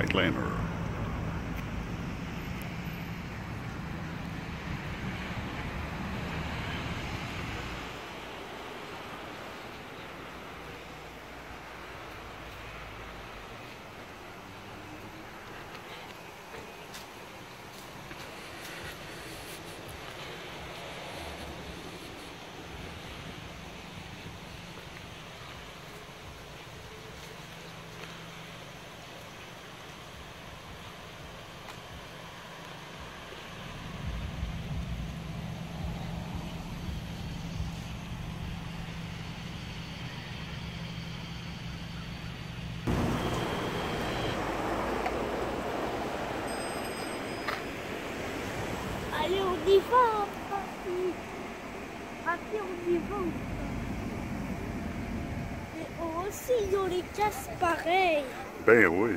Right, Flightliner. On y va. ou pas Mais eux aussi, ils ont les casques pareils. Ben oui.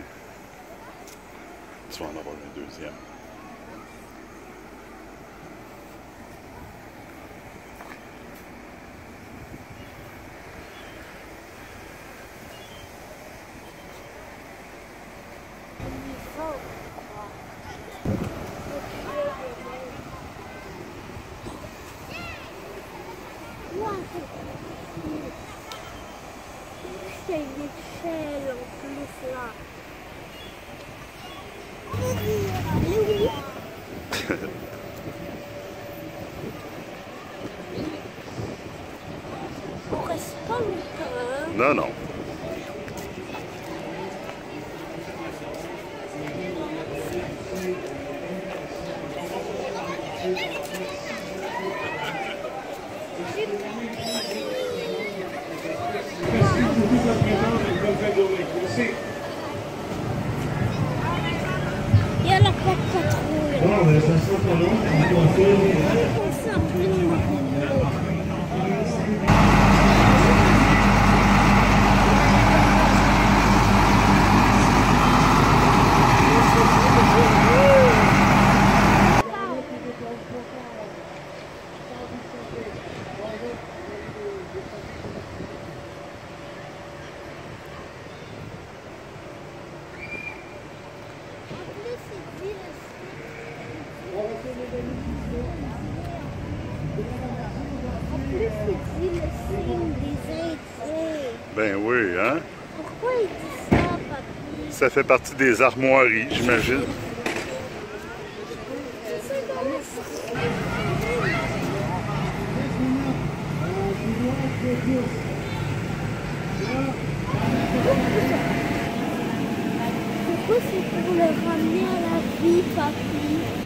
Tu vas en avoir un deuxième. On y va, on croit. C'est une échelle en plus là. Allez, oui. On reste pas longtemps. hein. Non, non. Il y a la porte patrouille. Non, mais ça sera pas long. On doit faire- On s'appuie. En plus, c'est dit le signe des Indiens. Ben oui, hein? Pourquoi il dit ça, papy? Ça fait partie des armoiries, j'imagine. Pourquoi c'est pour le ramener à la vie, papy?